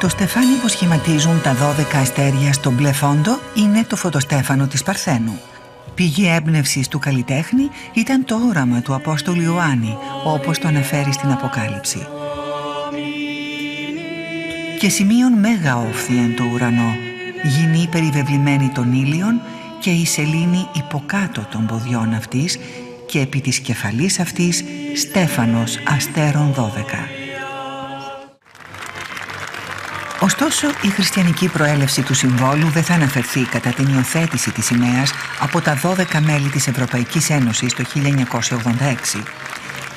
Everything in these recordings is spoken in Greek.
Το στεφάνι που σχηματίζουν τα 12 αστέρια στο μπλε φόντο είναι το φωτοστέφανο της Παρθένου. Πηγή έμπνευσης του καλλιτέχνη ήταν το όραμα του Απόστολου Ιωάννη, όπως το αναφέρει στην Αποκάλυψη. Και σημείων μέγα όφθη εν το ουρανό, γυνή περιβεβλημένη των ήλιων και η σελήνη υποκάτω των ποδιών αυτής και επί της κεφαλής αυτής στέφανος αστέρων 12. Ωστόσο, η χριστιανική προέλευση του συμβόλου δεν θα αναφερθεί κατά την υιοθέτηση της σημαίας από τα 12 μέλη της Ευρωπαϊκής Ένωσης το 1986.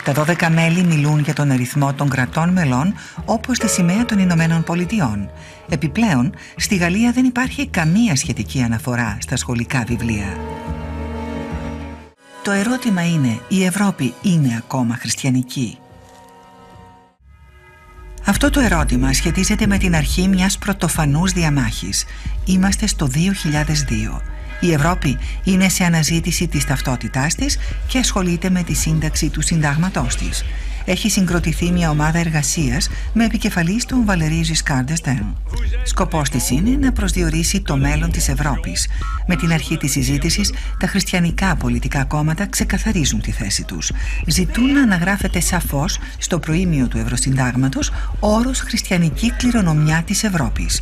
Τα 12 μέλη μιλούν για τον αριθμό των κρατών μελών όπως τη σημαία των Ηνωμένων Πολιτειών. Επιπλέον, στη Γαλλία δεν υπάρχει καμία σχετική αναφορά στα σχολικά βιβλία. Το ερώτημα είναι, η Ευρώπη είναι ακόμα χριστιανική; Αυτό το ερώτημα σχετίζεται με την αρχή μιας πρωτοφανούς διαμάχης. Είμαστε στο 2002. Η Ευρώπη είναι σε αναζήτηση της ταυτότητάς της και ασχολείται με τη σύνταξη του συντάγματός της. Έχει συγκροτηθεί μια ομάδα εργασίας με επικεφαλής τον Βαλερή Ζισκάρντε Στέρν. Σκοπός της είναι να προσδιορίσει το μέλλον της Ευρώπης. Με την αρχή της συζήτησης, τα χριστιανικά πολιτικά κόμματα ξεκαθαρίζουν τη θέση τους. Ζητούν να αναγράφεται σαφώς στο προήμιο του Ευρωσυντάγματος ο όρος χριστιανική κληρονομιά της Ευρώπης.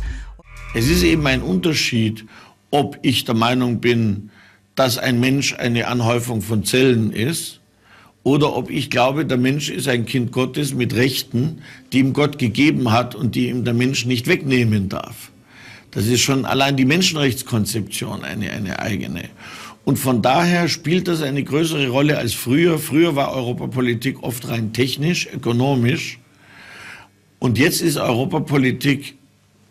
Es ist eben ein Unterschied, ob ich der Meinung bin, dass ein Mensch eine Anhäufung von Zellen ist oder ob ich glaube, der Mensch ist ein Kind Gottes mit Rechten, die ihm Gott gegeben hat und die ihm der Mensch nicht wegnehmen darf. Das ist schon allein die Menschenrechtskonzeption eine, eine eigene. Und von daher spielt das eine größere Rolle als früher. Früher war Europapolitik oft rein technisch, ökonomisch. Und jetzt ist Europapolitik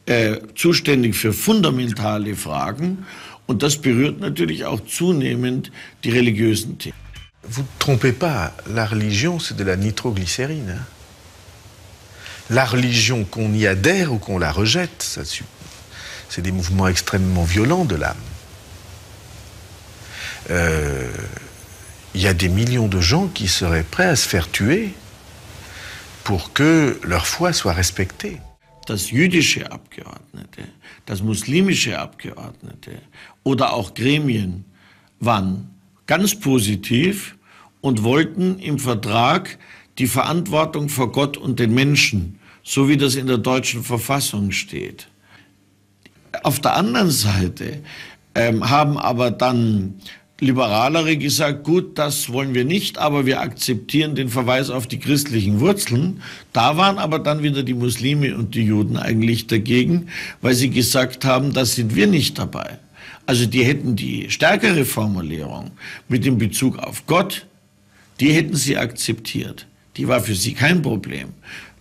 äh, zuständig für fundamentale Fragen. Und das berührt natürlich auch zunehmend die religiösen Themen. Vous ne trompez pas, la religion, c'est de la nitroglycérine. Hein. La religion, qu'on y adhère ou qu'on la rejette, c'est des mouvements extrêmement violents de l'âme. Euh, il y a des millions de gens qui seraient prêts à se faire tuer pour que leur foi soit respectée. Das jüdische Abgeordnete, das muslimische Abgeordnete oder auch Gremien ganz positiv und wollten im Vertrag die Verantwortung vor Gott und den Menschen, so wie das in der deutschen Verfassung steht. Auf der anderen Seite ähm, haben aber dann Liberalere gesagt, gut, das wollen wir nicht, aber wir akzeptieren den Verweis auf die christlichen Wurzeln. Da waren aber dann wieder die Muslime und die Juden eigentlich dagegen, weil sie gesagt haben, da sind wir nicht dabei. Also die hätten die stärkere Formulierung mit dem Bezug auf Gott, die hätten sie akzeptiert. Die war für sie kein Problem.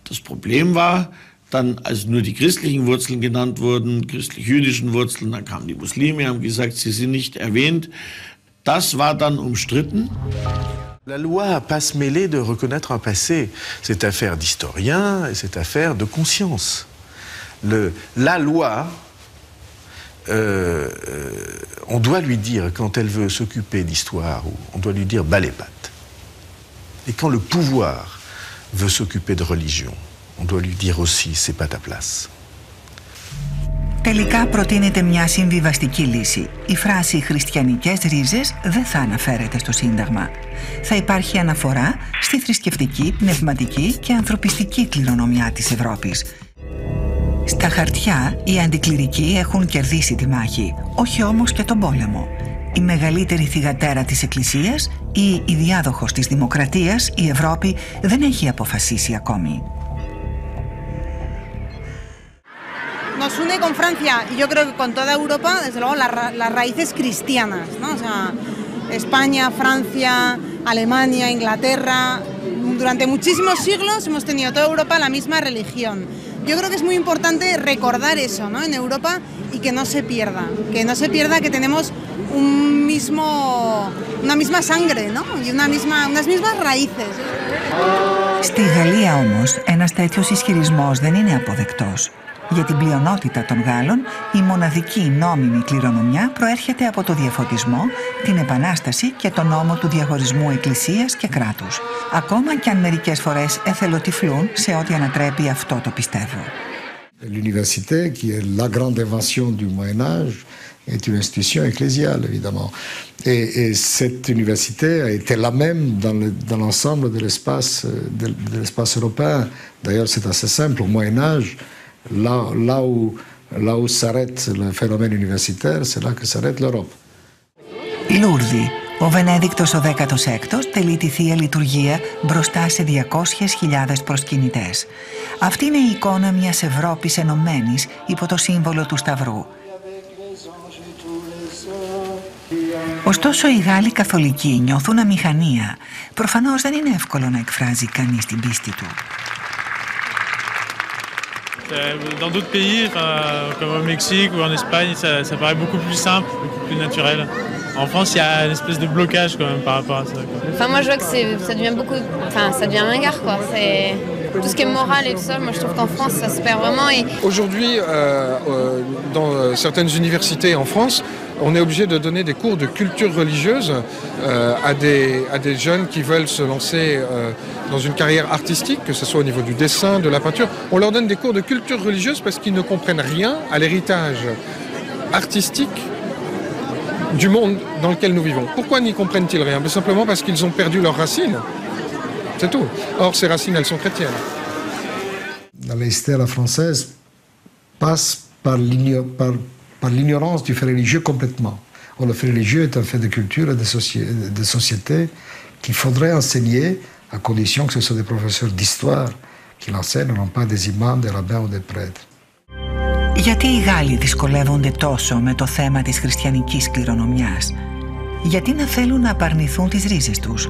Das Problem war, dann, als nur die christlichen Wurzeln genannt wurden, christlich-jüdischen Wurzeln, dann kamen die Muslime, haben gesagt, sie sind nicht erwähnt. Das war dann umstritten. La loi n'a pas se mêler de reconnaître un passé. C'est affaire d'historien et c'est affaire de conscience. Le, la loi euh, euh, on doit lui dire, quand elle veut s'occuper d'histoire, on doit lui dire bas les pattes. Et quand le pouvoir veut s'occuper de religion, on doit lui dire aussi c'est pas ta place. Τελικά προτείνεται μια συμβιβαστική λύση. Η φράση «χριστιανικές ρίζες» δεν θα αναφέρεται στο Σύνταγμα. Θα υπάρχει αναφορά στη θρησκευτική, πνευματική και ανθρωπιστική κληρονομιά της Ευρώπης, στα χαρτιά οι αντικληρικοί έχουν κερδίσει τη μάχη, όχι όμως και τον πόλεμο. Η μεγαλύτερη θυγατέρα της Εκκλησίας ή η διάδοχος της Δημοκρατίας, η Ευρώπη, δεν έχει αποφασίσει ακόμη. Nos une con Francia y yo creo que con toda Europa, desde luego, las, las raíces cristianas, ¿no? O sea, España, Francia, Alemania, Inglaterra, durante muchísimos siglos hemos tenido toda Europa la misma religión. Yo creo que es muy importante recordar eso ¿no? en Europa y que no se pierda, que no se pierda que tenemos un mismo, una misma sangre ¿no? y una misma, unas mismas raíces. Στη Γαλλία όμως ένας τέτοιος ισχυρισμός δεν είναι αποδεκτός. Για την πλειονότητα των Γάλλων, η μοναδική νόμιμη κληρονομιά προέρχεται από το διαφωτισμό, την επανάσταση και τον νόμο του διαχωρισμού εκκλησίας και κράτους. Ακόμα και αν μερικές φορές εθελοτυφλούν σε ό,τι ανατρέπει αυτό το πιστεύω. L'université, qui est la grande invention du Moyen Âge, est une institution ecclésiale, évidemment. Et, cette université a été la même dans l'ensemble de l'espace de, l'espace européen. D'ailleurs, c'est assez simple. Au Moyen Âge, là, là où, là où s'arrête le phénomène universitaire, c'est là que s'arrête l'Europe. Lourdes. Ο Βενέδικτος ο 16ος τελεί τη Θεία Λειτουργία μπροστά σε 200.000 προσκυνητές. Αυτή είναι η εικόνα μιας Ευρώπης ενωμένης υπό το σύμβολο του Σταυρού. Ωστόσο οι Γάλλοι καθολικοί νιώθουν αμηχανία. Προφανώς δεν είναι εύκολο να εκφράζει κανείς την πίστη του. Dans d'autres pays, comme au Mexique ou en Espagne, ça, paraît beaucoup plus simple, beaucoup plus naturel. En France, il y a une espèce de blocage quand même par rapport à ça. Enfin, moi, je vois que ça devient beaucoup. Enfin, ça devient ringard, quoi. Tout ce qui est moral et tout ça. Moi, je trouve qu'en France, ça se perd vraiment. Aujourd'hui, euh, euh, dans euh, certaines universités en France, on est obligé de donner des cours de culture religieuse à, des, à des jeunes qui veulent se lancer dans une carrière artistique, que ce soit au niveau du dessin, de la peinture. On leur donne des cours de culture religieuse parce qu'ils ne comprennent rien à l'héritage artistique du monde dans lequel nous vivons. Pourquoi n'y comprennent-ils rien? Mais Simplement parce qu'ils ont perdu leurs racines. C'est tout. Or, ces racines, elles sont chrétiennes. La laïcité à la française passe par l'ignorance du fait religieux complètement. Or, le fait religieux est un fait de culture et de, de société qu'il faudrait enseigner à condition que ce soit des professeurs d'histoire qui l'enseignent, non pas des imams, des rabbins ou des prêtres. Γιατί οι Γάλλοι δυσκολεύονται τόσο με το θέμα της χριστιανικής κληρονομιάς. Γιατί να θέλουν να απαρνηθούν τις ρίζες τους.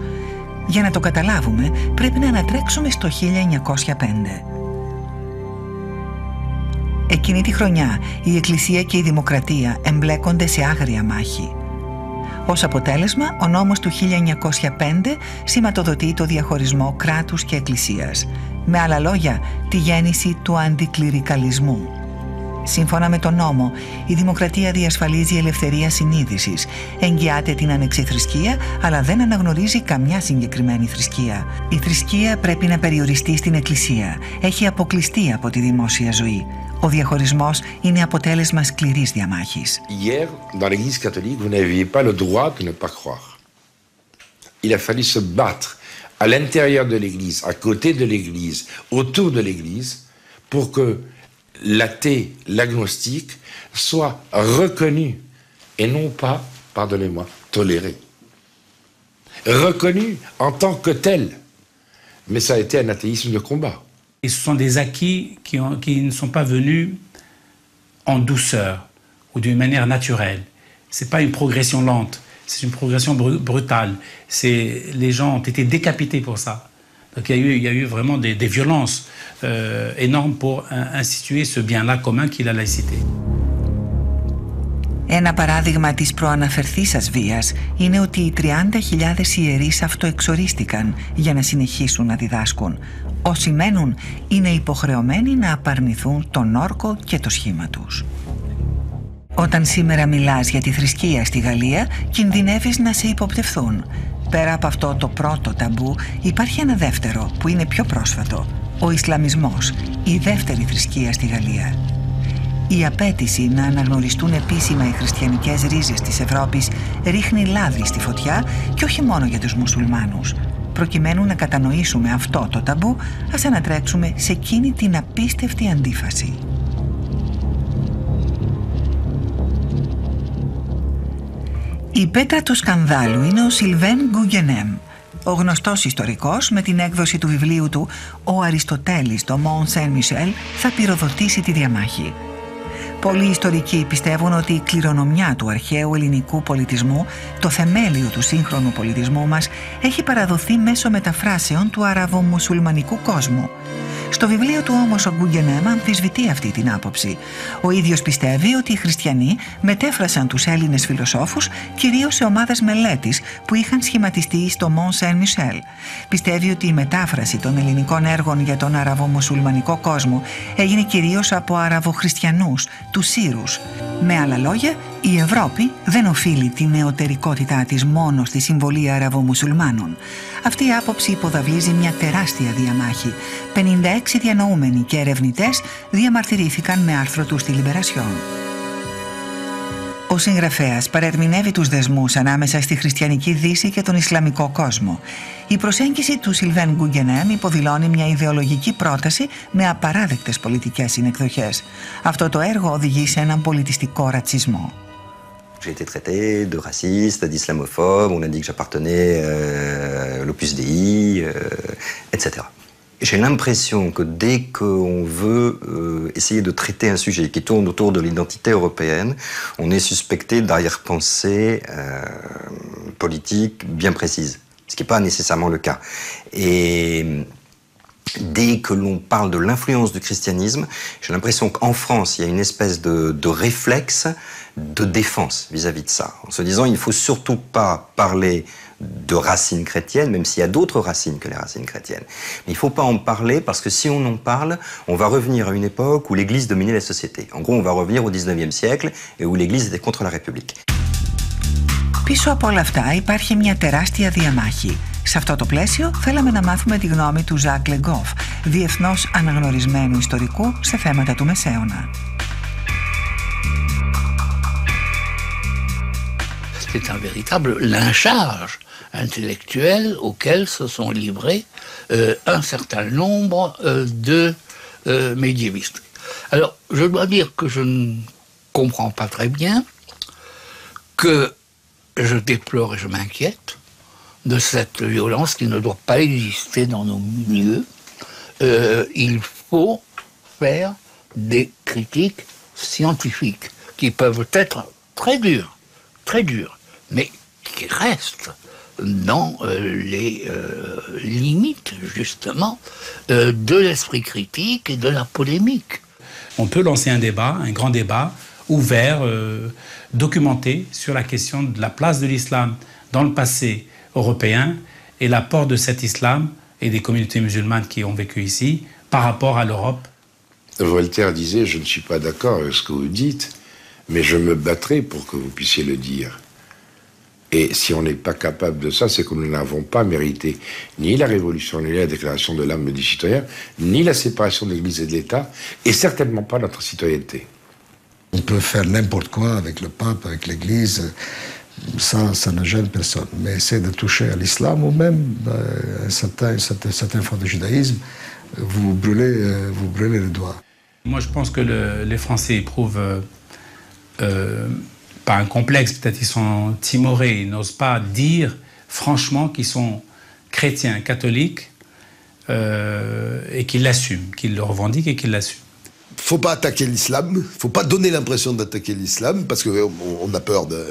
Για να το καταλάβουμε πρέπει να ανατρέξουμε στο 1905. Εκείνη τη χρονιά η Εκκλησία και η Δημοκρατία εμπλέκονται σε άγρια μάχη. Ως αποτέλεσμα, ο νόμος του 1905 σηματοδοτεί το διαχωρισμό κράτους και εκκλησίας. Με άλλα λόγια, τη γέννηση του αντικληρικαλισμού. Σύμφωνα με τον νόμο, η δημοκρατία διασφαλίζει ελευθερία συνείδησης, εγγυάται την ανεξιθρησκεία, αλλά δεν αναγνωρίζει καμιά συγκεκριμένη θρησκεία. Η θρησκεία πρέπει να περιοριστεί στην Εκκλησία. Έχει αποκλειστεί από τη δημόσια ζωή. Ο διαχωρισμός είναι αποτέλεσμα σκληρής διαμάχης. Hier, dans l'Église catholique, vous n'aviez pas le droit de ne pas croire. Il a fallu se battre à l'intérieur de l'Église, à côté de l'Église, autour de l'Église, pour que l'athée, l'agnostique, soit reconnu et non pas, pardonnez-moi, toléré. Reconnu en tant que tel. Mais ça a été un athéisme de combat. Et ce sont des acquis qui, qui ne sont pas venus en douceur ou d'une manière naturelle. Ce n'est pas une progression lente, c'est une progression brutale. Les gens ont été décapités pour ça. Donc il y a eu, il y a eu vraiment des, des violences euh, énormes pour instituer ce bien-là commun qui est la laïcité. Ένα παράδειγμα της προαναφερθήσας βίας είναι ότι οι 30.000 ιερείς αυτοεξορίστηκαν για να συνεχίσουν να διδάσκουν. Όσοι μένουν είναι υποχρεωμένοι να απαρνηθούν τον όρκο και το σχήμα τους. Όταν σήμερα μιλάς για τη θρησκεία στη Γαλλία, κινδυνεύεις να σε υποπτευθούν. Πέρα από αυτό το πρώτο ταμπού υπάρχει ένα δεύτερο που είναι πιο πρόσφατο. Ο Ισλαμισμός, η δεύτερη θρησκεία στη Γαλλία. Η απέτηση να αναγνωριστούν επίσημα οι χριστιανικές ρίζες της Ευρώπης ρίχνει λάδι στη φωτιά και όχι μόνο για τους μουσουλμάνους. Προκειμένου να κατανοήσουμε αυτό το ταμπού, ας ανατρέξουμε σε εκείνη την απίστευτη αντίφαση. Η πέτρα του σκανδάλου είναι ο Σιλβέν Γκουγενέμ, ο γνωστός ιστορικός με την έκδοση του βιβλίου του «Ο Αριστοτέλης, το Μον Σεν Μισελ» θα πυροδοτήσει τη διαμάχη. Πολλοί ιστορικοί πιστεύουν ότι η κληρονομιά του αρχαίου ελληνικού πολιτισμού, το θεμέλιο του σύγχρονου πολιτισμού μας, έχει παραδοθεί μέσω μεταφράσεων του αραβο-μουσουλμανικού κόσμου. Στο βιβλίο του όμως ο Γκούγκενέμα αμφισβητεί αυτή την άποψη. Ο ίδιος πιστεύει ότι οι χριστιανοί μετέφρασαν τους Έλληνες φιλοσόφους κυρίως σε ομάδες μελέτης που είχαν σχηματιστεί στο Μον Σεν Μισελ. Πιστεύει ότι η μετάφραση των ελληνικών έργων για τον αραβο-μουσουλμανικό κόσμο έγινε κυρίως από αραβοχριστιανούς, τους Σύρους. Με άλλα λόγια, Η Ευρώπη δεν οφείλει την νεωτερικότητά της μόνο στη συμβολή Αραβομουσουλμάνων. Αυτή η άποψη υποδαβλίζει μια τεράστια διαμάχη. 56 διανοούμενοι και ερευνητές διαμαρτυρήθηκαν με άρθρο του στη Λιμπερασιόν. Ο συγγραφέας παρερμηνεύει τους δεσμούς ανάμεσα στη χριστιανική Δύση και τον Ισλαμικό κόσμο. Η προσέγγιση του Σιλβέν Γκουγκενέμ υποδηλώνει μια ιδεολογική πρόταση με απαράδεκτες πολιτικές συνεκδοχές. Αυτό το έργο οδηγεί σε έναν πολιτιστικό ρατσισμό. J'ai été traité de raciste, d'islamophobe, on a dit que j'appartenais euh, à l'Opus Dei, euh, etc. J'ai l'impression que dès qu'on veut euh, essayer de traiter un sujet qui tourne autour de l'identité européenne, on est suspecté d'arrière-pensée euh, politique bien précise, ce qui n'est pas nécessairement le cas. Et dès que l'on parle de l'influence du christianisme, j'ai l'impression qu'en France, il y a une espèce de, réflexe de défense vis-à-vis de ça, en se disant il ne faut surtout pas parler de racines chrétiennes, même s'il y a d'autres racines que les racines chrétiennes. Mais il ne faut pas en parler parce que si on en parle, on va revenir à une époque où l'Église dominait la société. En gros, on va revenir au 19e siècle et où l'Église était contre la République. Πίσω από όλα αυτά υπάρχει μια τεράστια διαμάχη. Σε αυτό το πλαίσιο θέλαμε να μάθουμε τη γνώμη του Ζακ Λεγκόφ, διεθνώς αναγνωρισμένου ιστορικού σε θέματα του Μεσαίωνα. C'est un véritable lynchage intellectuels auxquels se sont livrés euh, un certain nombre euh, de euh, médiévistes. Alors, je dois dire que je ne comprends pas très bien, que je déplore et je m'inquiète de cette violence qui ne doit pas exister dans nos milieux. il faut faire des critiques scientifiques qui peuvent être très dures, très dures, mais qui restent dans euh, les euh, limites justement euh, de l'esprit critique et de la polémique. On peut lancer un débat, un grand débat ouvert, documenté sur la question de la place de l'islam dans le passé européen et l'apport de cet islam et des communautés musulmanes qui ont vécu ici par rapport à l'Europe. Voltaire disait, je ne suis pas d'accord avec ce que vous dites, mais je me battrai pour que vous puissiez le dire. Et si on n'est pas capable de ça, c'est que nous n'avons pas mérité ni la révolution, ni la déclaration de l'âme du citoyen, ni la séparation de l'Église et de l'État, et certainement pas notre citoyenneté. On peut faire n'importe quoi avec le pape, avec l'Église, ça, ça ne gêne personne. Mais essayer de toucher à l'islam ou même euh, un certain, certaines formes de judaïsme, vous brûlez, euh, vous brûlez les doigts. Moi, je pense que le, les Français éprouvent euh, euh pas un complexe, peut-être ils sont timorés, ils n'osent pas dire franchement qu'ils sont chrétiens, catholiques, et qu'ils l'assument, qu'ils le revendiquent et qu'ils l'assument faut pas attaquer l'islam, faut pas donner l'impression d'attaquer l'islam parce que on, a peur de,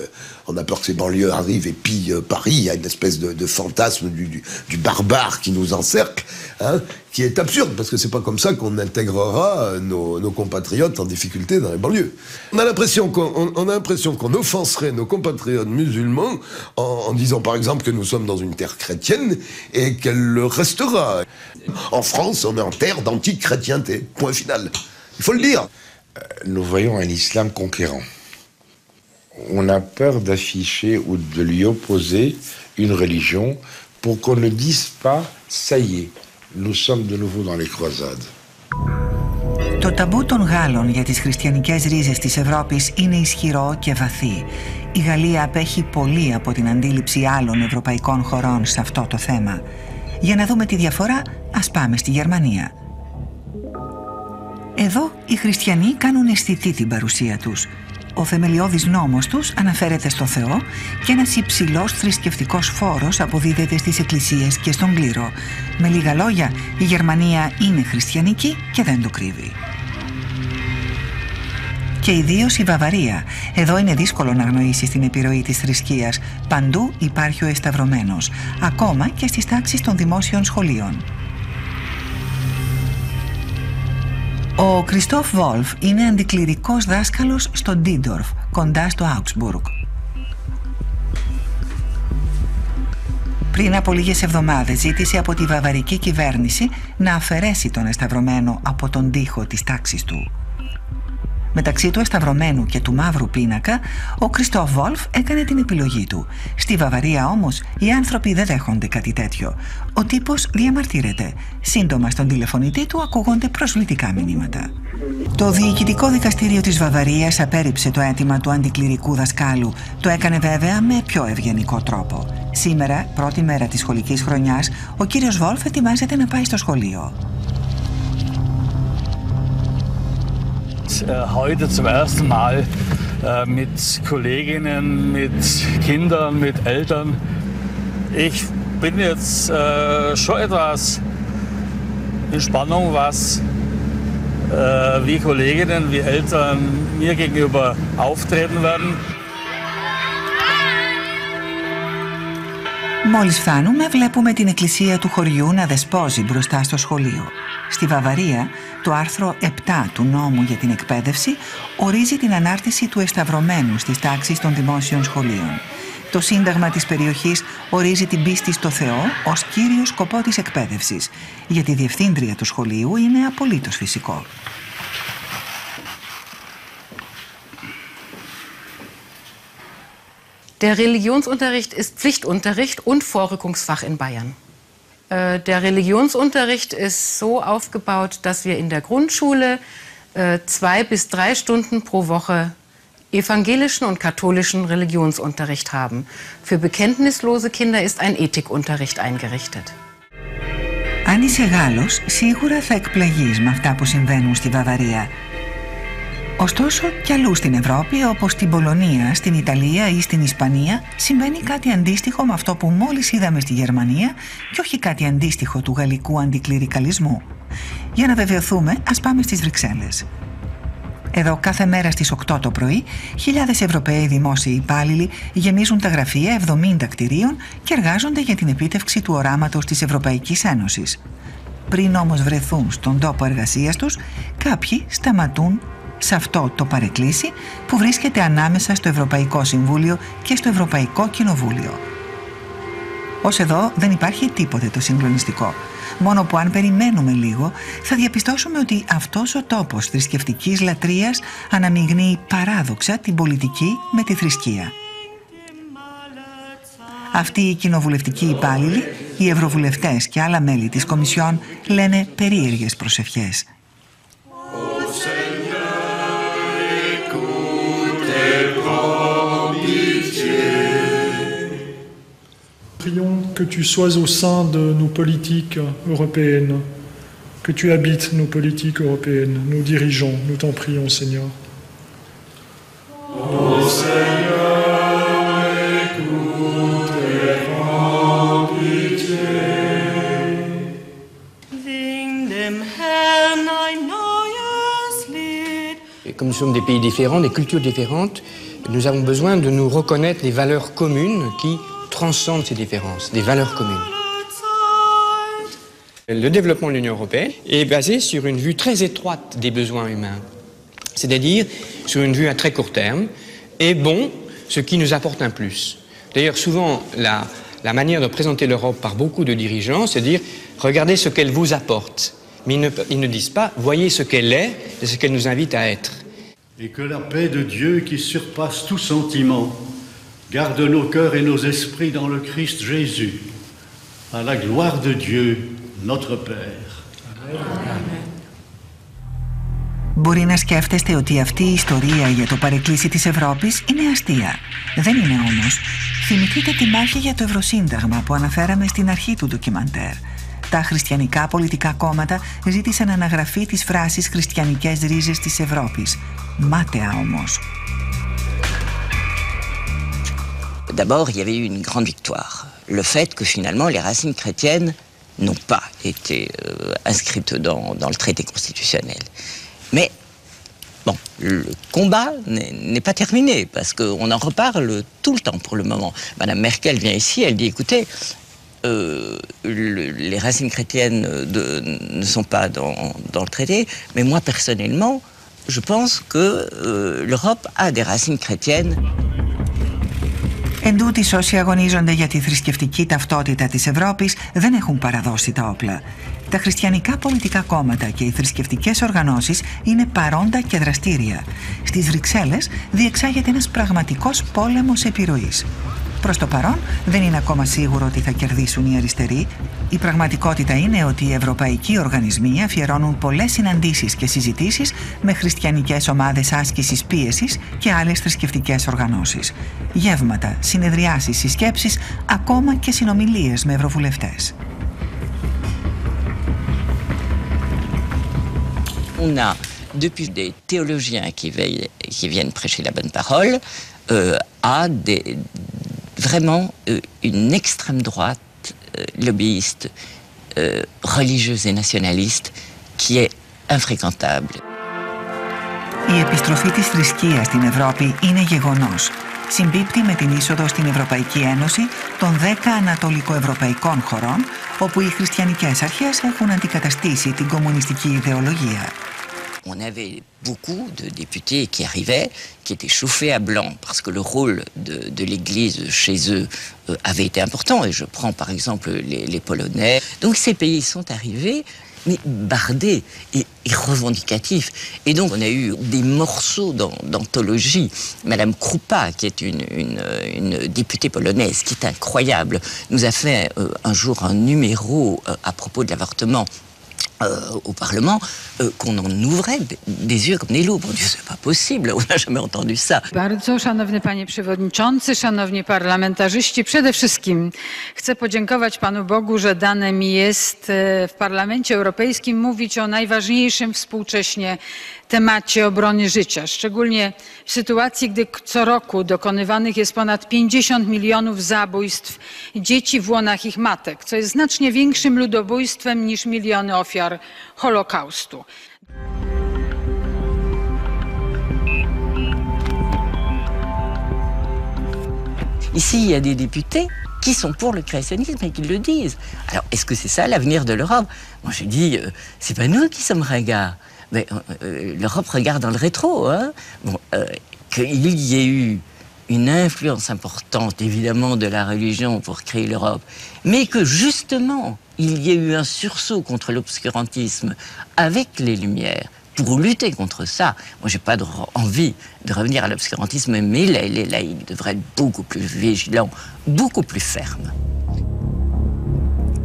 on a peur que ces banlieues arrivent et pillent euh, Paris. Il y a une espèce de, fantasme du, barbare qui nous encercle, hein, qui est absurde parce que c'est pas comme ça qu'on intégrera euh, nos, compatriotes en difficulté dans les banlieues. On a l'impression qu'on, a l'impression qu'on offenserait nos compatriotes musulmans en, disant par exemple que nous sommes dans une terre chrétienne et qu'elle le restera. En France, on est en terre d'antique chrétienté. Point final. Il faut le dire. Euh, nous voyons un islam conquérant. On a peur d'afficher ou de lui opposer une religion pour qu'on ne dise pas ça y est, nous sommes de nouveau dans les croisades. Το ταμπού των Γάλλων για τις χριστιανικές ρίζες της Ευρώπης είναι ισχυρό και βαθύ. Η Γαλλία απέχει πολύ από την αντίληψη άλλων ευρωπαϊκών χωρών σε αυτό το θέμα. Για να δούμε τη διαφορά, ας πάμε στη Γερμανία. Εδώ οι χριστιανοί κάνουν αισθητή την παρουσία τους. Ο θεμελιώδης νόμος τους αναφέρεται στο Θεό και ένας υψηλός θρησκευτικός φόρος αποδίδεται στις εκκλησίες και στον κλήρο. Με λίγα λόγια, η Γερμανία είναι χριστιανική και δεν το κρύβει. Και ιδίως η Βαβαρία. Εδώ είναι δύσκολο να αγνοήσεις την επιρροή της θρησκείας. Παντού υπάρχει ο εσταυρωμένος, ακόμα και στις τάξεις των δημόσιων σχολείων. Ο Κριστόφ Βόλφ είναι αντικληρικός δάσκαλος στο Ντίντορφ, κοντά στο Augsburg. Πριν από λίγες εβδομάδες ζήτησε από τη βαβαρική κυβέρνηση να αφαιρέσει τον εσταυρωμένο από τον τοίχο της τάξης του. Μεταξύ του Εσταυρωμένου και του Μαύρου Πίνακα, ο Κριστόφ Βόλφ έκανε την επιλογή του. Στη Βαβαρία όμως οι άνθρωποι δεν δέχονται κάτι τέτοιο. Ο τύπος διαμαρτύρεται. Σύντομα στον τηλεφωνητή του ακούγονται προσβλητικά μηνύματα. Το Διοικητικό Δικαστήριο της Βαβαρίας απέρριψε το αίτημα του αντικληρικού δασκάλου. Το έκανε βέβαια με πιο ευγενικό τρόπο. Σήμερα, πρώτη μέρα της σχολικής χρονιάς, ο κύριος Βόλφ ετοιμάζεται να πάει στο σχολείο. Heute zum ersten Mal mit Kolleginnen, mit Kindern, mit Eltern. Ich bin jetzt schon etwas in Spannung, was wie Kolleginnen, wie Eltern mir gegenüber auftreten werden. Μόλις φτάνουμε βλέπουμε την εκκλησία του χωριού να δεσπόζει μπροστά στο σχολείο. Στη Βαβαρία, το άρθρο 7 του νόμου για την εκπαίδευση ορίζει την ανάρτηση του εσταυρωμένου στις τάξεις των δημόσιων σχολείων. Το Σύνταγμα της περιοχής ορίζει την πίστη στο Θεό ως κύριο σκοπό της εκπαίδευσης. Για τη διευθύντρια του σχολείου είναι απολύτως φυσικό. Der Religionsunterricht ist Pflichtunterricht und Vorrückungsfach in Bayern. Äh, der Religionsunterricht ist so aufgebaut, dass wir in der Grundschule äh, zwei bis drei Stunden pro Woche evangelischen und katholischen Religionsunterricht haben. Für bekenntnislose Kinder ist ein Ethikunterricht eingerichtet. Αν είσαι Γάλλος, σίγουρα θα εκπλαγείς με αυτά που συμβαίνουν στη Βαβαρία. Ωστόσο, κι αλλού στην Ευρώπη, όπως στην Πολωνία, στην Ιταλία ή στην Ισπανία, συμβαίνει κάτι αντίστοιχο με αυτό που μόλις είδαμε στη Γερμανία και όχι κάτι αντίστοιχο του γαλλικού αντικληρικαλισμού. Για να βεβαιωθούμε, ας πάμε στις Βρυξέλλες. Εδώ κάθε μέρα στις 8 το πρωί, χιλιάδες Ευρωπαίοι δημόσιοι υπάλληλοι γεμίζουν τα γραφεία 70 κτηρίων και εργάζονται για την επίτευξη του οράματος της Ευρωπαϊκής Ένωσης. Πριν όμως βρεθούν στον τόπο εργασίας τους, κάποιοι σταματούν σε αυτό το παρεκκλήσι που βρίσκεται ανάμεσα στο Ευρωπαϊκό Συμβούλιο και στο Ευρωπαϊκό Κοινοβούλιο. Ως εδώ δεν υπάρχει τίποτε το συγκλονιστικό. Μόνο που αν περιμένουμε λίγο θα διαπιστώσουμε ότι αυτός ο τόπος θρησκευτικής λατρείας αναμειγνύει παράδοξα την πολιτική με τη θρησκεία. Αυτοί οι κοινοβουλευτικοί υπάλληλοι, οι ευρωβουλευτές και άλλα μέλη της Κομισιόν λένε περίεργες προσευχές. Que tu sois au sein de nos politiques européennes, que tu habites nos politiques européennes, nos dirigeants. Nous t'en prions, Seigneur. Ô Seigneur. Et Comme nous sommes des pays différents, des cultures différentes, nous avons besoin de nous reconnaître les valeurs communes qui transcendent ces différences, des valeurs communes. Le développement de l'Union européenne est basé sur une vue très étroite des besoins humains, c'est-à-dire sur une vue à très court terme, et bon ce qui nous apporte un plus. D'ailleurs, souvent, la, la manière de présenter l'Europe par beaucoup de dirigeants, c'est de dire regardez ce qu'elle vous apporte. Mais ils ne disent pas voyez ce qu'elle est et ce qu'elle nous invite à être. Et que la paix de Dieu qui surpasse tout sentiment garde nos cœurs et nos esprits dans le Christ Jésus, à la gloire de Dieu, notre Père. Μπορεί να σκέφτεστε ότι αυτή η ιστορία για το παρεκκλήσι της Ευρώπης είναι αστεία. Δεν είναι όμως. Θυμηθείτε τη μάχη για το Ευρωσύνταγμα που αναφέραμε στην αρχή του ντοκιμαντέρ. Τα χριστιανικά πολιτικά κόμματα ζήτησαν αναγραφή της φράσης «χριστιανικές ρίζες της Ευρώπης». Μάταια όμως. D'abord, il y avait eu une grande victoire. Le fait que finalement les racines chrétiennes n'ont pas été euh, inscrites dans, le traité constitutionnel. Mais bon, le combat n'est pas terminé parce qu'on en reparle tout le temps pour le moment. Madame Merkel vient ici, elle dit écoutez, euh, le, les racines chrétiennes ne sont pas dans, dans, le traité, mais moi personnellement, je pense que euh, l'Europe a des racines chrétiennes. Εν τούτης, όσοι αγωνίζονται για τη θρησκευτική ταυτότητα της Ευρώπης δεν έχουν παραδώσει τα όπλα. Τα χριστιανικά πολιτικά κόμματα και οι θρησκευτικές οργανώσεις είναι παρόντα και δραστήρια. Στις Βρυξέλλες διεξάγεται ένας πραγματικός πόλεμος επιρροής. Προς το παρόν δεν είναι ακόμα σίγουρο ότι θα κερδίσουν οι αριστεροί. Η πραγματικότητα είναι ότι οι ευρωπαϊκοί οργανισμοί αφιερώνουν πολλές συναντήσεις και συζητήσεις με χριστιανικές ομάδες άσκησης πίεσης και άλλες θρησκευτικές οργανώσεις. Γεύματα, συνεδριάσεις, συσκέψεις, ακόμα και συνομιλίες με ευρωβουλευτές. On a depuis des théologiens qui, veillent, qui viennent prêcher la bonne parole euh, à des, vraiment euh, une extrême droite euh, lobbyiste, euh, religieuse et nationaliste qui est infréquentable. Η επιστροφή της θρησκείας στην Ευρώπη είναι γεγονός. Συμπίπτει με την είσοδο στην Ευρωπαϊκή Ένωση των 10 ανατολικοευρωπαϊκών χωρών, όπου οι χριστιανικές αρχές έχουν αντικαταστήσει την κομμουνιστική ιδεολογία. On avait beaucoup de députés qui arrivaient, qui étaient chauffés à blanc, parce que le rôle de, l'Église chez eux euh, avait été important. Et je prends par exemple les, Polonais. Donc ces pays sont arrivés mais bardés et, revendicatifs. Et donc on a eu des morceaux d'anthologie. Madame Krupa, qui est une, députée polonaise, qui est incroyable, nous a fait euh, un jour un numéro euh, à propos de l'avortement au Parlement qu'on en ouvrait des yeux comme des loups. Mon Dieu, c'est pas possible, on n'a jamais entendu ça. Bardzo szanowny panie przewodniczący, szanowni parlamentarzyści, przede wszystkim chcę podziękować panu Bogu, że dane mi jest w Parlamencie Europejskim mówić o najważniejszym współcześnie temacie obrony życia, szczególnie w sytuacji, gdy co roku dokonywanych jest ponad 50 milionów zabójstw dzieci w łonach ich matek, co jest znacznie większym ludobójstwem niż miliony ofiar Holokaustu. Ici, il y a des députés qui sont pour le créationnisme et qui le disent. Alors, est-ce que c'est ça l'avenir de l'Europe Moi, je dis, euh, c'est pas nous qui sommes ringards. Euh, euh, l'Europe regarde dans le rétro. Hein euh, qu'il y ait eu une influence importante, évidemment, de la religion pour créer l'Europe, mais que justement, il y ait eu un sursaut contre l'obscurantisme avec les Lumières. Pour lutter contre ça, moi j'ai pas envie de revenir à l'obscurantisme, mais les, les laïcs devraient être beaucoup plus vigilants, beaucoup plus fermes.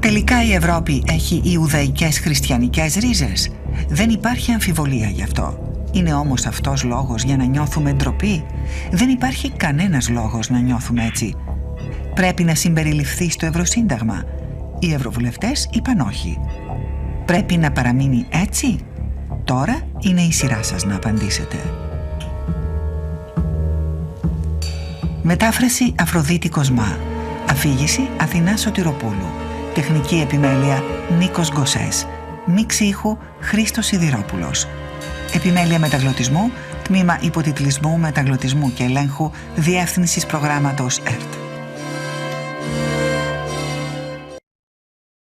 Τελικά η Ευρώπη έχει Ιουδαϊκές χριστιανικές ρίζες. Δεν υπάρχει αμφιβολία γι' αυτό. Είναι όμως αυτός λόγος για να νιώθουμε ντροπή; Δεν υπάρχει κανένας λόγος να νιώθουμε έτσι. Πρέπει να συμπεριληφθεί στο Ευρωσύνταγμα. Οι Ευρωβουλευτές είπαν όχι. Πρέπει να παραμείνει έτσι; Τώρα είναι η σειρά σας να απαντήσετε. Μετάφραση Αφροδίτη Κοσμά. Αφήγηση Αθηνάς Σωτηροπούλου. Τεχνική επιμέλεια Νίκος Γκοσές. Μίξη ήχου Χρήστος Σιδηρόπουλος. Επιμέλεια μεταγλωτισμού, τμήμα υποτιτλισμού, μεταγλωτισμού και ελέγχου, διεύθυνσης προγράμματος ΕΡΤ.